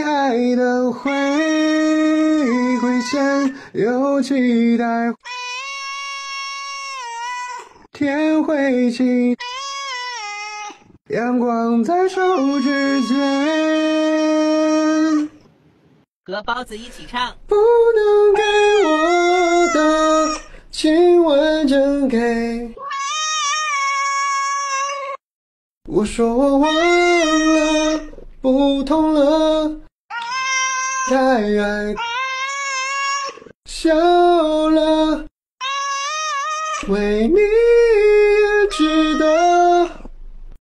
爱的回归线有期待，天会晴，阳光在手指间，和包子一起唱。不能给我的亲吻真给。我说我忘了，不痛了太爱笑了为你也值得。